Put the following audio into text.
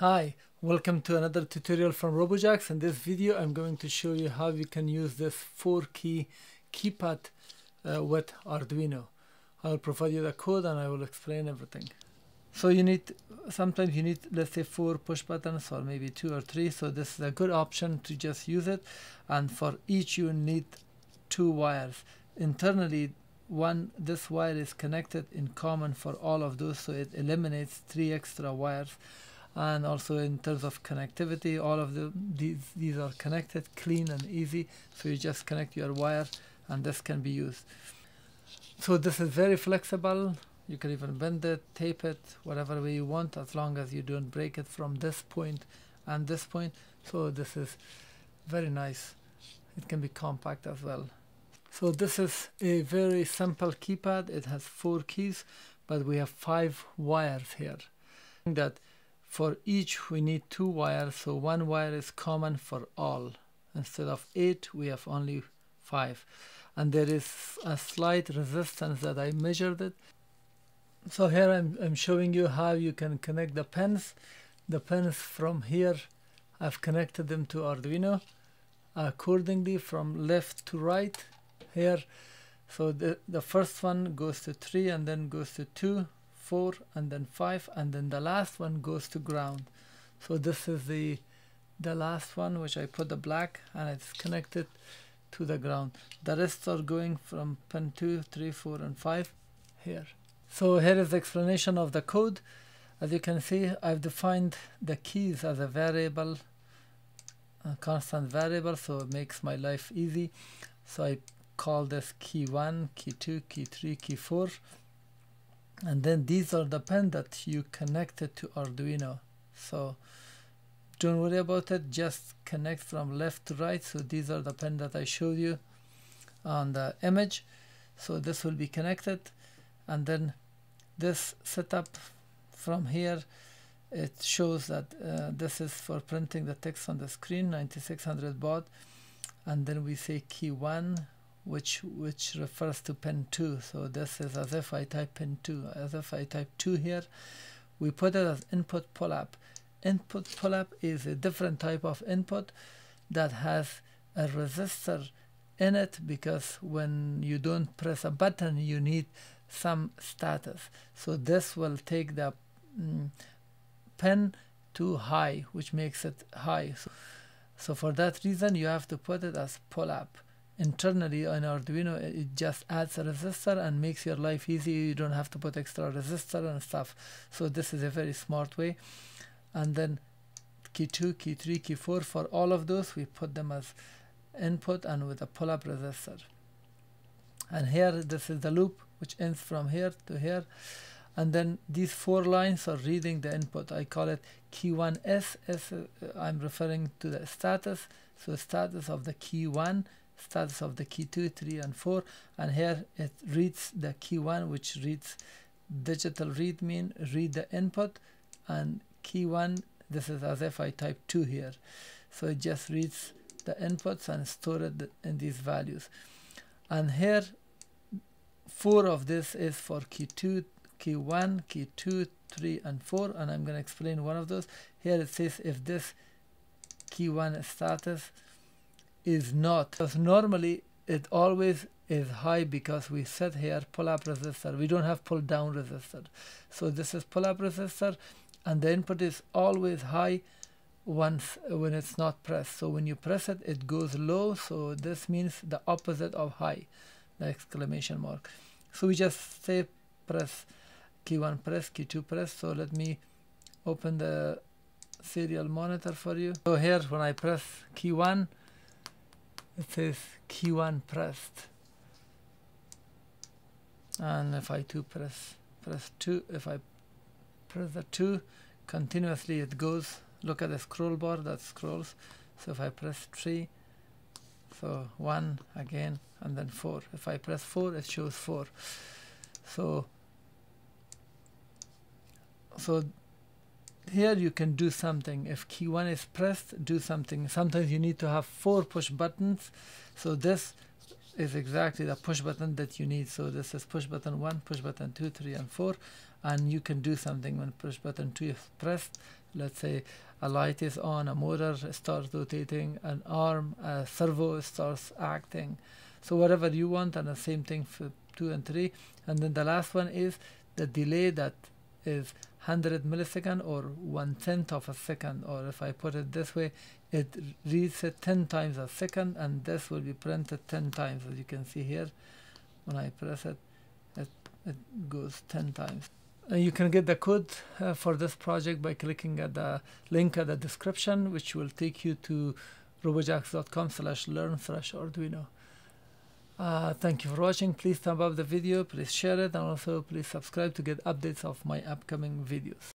Hi, welcome to another tutorial from RoboJax. In this video I'm going to show you how you can use this 4 key keypad uh, with Arduino. I'll provide you the code and I will explain everything. So you need, sometimes you need let's say 4 push buttons or maybe 2 or 3 so this is a good option to just use it and for each you need 2 wires. Internally one this wire is connected in common for all of those so it eliminates 3 extra wires and also in terms of connectivity all of the these these are connected clean and easy. So you just connect your wire and this can be used. So this is very flexible. You can even bend it tape it whatever way you want as long as you don't break it from this point and this point. So this is very nice. It can be compact as well. So this is a very simple keypad. It has four keys but we have five wires here. That for each we need two wires so one wire is common for all. Instead of eight we have only five and there is a slight resistance that I measured it. So here I'm, I'm showing you how you can connect the pins. The pins from here I've connected them to Arduino accordingly from left to right here so the the first one goes to 3 and then goes to 2 4 and then 5 and then the last one goes to ground. So this is the the last one which I put the black and it's connected to the ground. The rest are going from pin 2 3 4 and 5 here. So here is the explanation of the code. As you can see I've defined the keys as a variable a constant variable so it makes my life easy. So I call this key 1 key 2 key 3 key 4 and then these are the pins that you connected to Arduino. So don't worry about it. Just connect from left to right. So these are the pins that I showed you on the image. So this will be connected. And then this setup from here it shows that uh, this is for printing the text on the screen 9600 baud and then we say key 1 which which refers to pin 2 so this is as if I type pin 2 as if I type 2 here. We put it as input pull up input pull up is a different type of input that has a resistor in it because when you don't press a button you need some status. So this will take the mm, pin to high which makes it high. So, so for that reason you have to put it as pull up internally on Arduino it just adds a resistor and makes your life easy. You don't have to put extra resistor and stuff. So this is a very smart way. And then key 2 key 3 key 4 for all of those we put them as input and with a pull-up resistor. And here this is the loop which ends from here to here. And then these four lines are reading the input. I call it key 1 S, S uh, I'm referring to the status. So status of the key 1 status of the key 2 3 and 4 and here it reads the key 1 which reads digital read mean read the input. And key 1 this is as if I type 2 here. So it just reads the inputs and store it in these values. And here four of this is for key 2 key 1 key 2 3 and 4 and I'm going to explain one of those. Here it says if this key 1 status is not because normally it always is high because we set here pull up resistor. We don't have pull down resistor. So this is pull up resistor and the input is always high once when it's not pressed. So when you press it it goes low. So this means the opposite of high the exclamation mark. So we just say press key 1 press key 2 press. So let me open the serial monitor for you. So here when I press key 1 it says Q1 pressed. And if I 2 press press 2 if I press the 2 continuously it goes. Look at the scroll bar that scrolls. So if I press 3 so 1 again and then 4 if I press 4 it shows 4 so so here you can do something. If key 1 is pressed do something. Sometimes you need to have four push buttons. So this is exactly the push button that you need. So this is push button 1 push button 2 3 and 4 and you can do something when push button 2 is pressed. Let's say a light is on, a motor starts rotating, an arm, a servo starts acting. So whatever you want, and the same thing for two and three. And then the last one is the delay that is 100 millisecond or one tenth of a second. Or if I put it this way, it reads it 10 times a second, and this will be printed 10 times, as you can see here. When I press it, it, it goes 10 times. Uh, you can get the code uh, for this project by clicking at the link at the description, which will take you to robojax.com slash learn slash Arduino. Uh, thank you for watching. Please thumb up the video, please share it, and also please subscribe to get updates of my upcoming videos.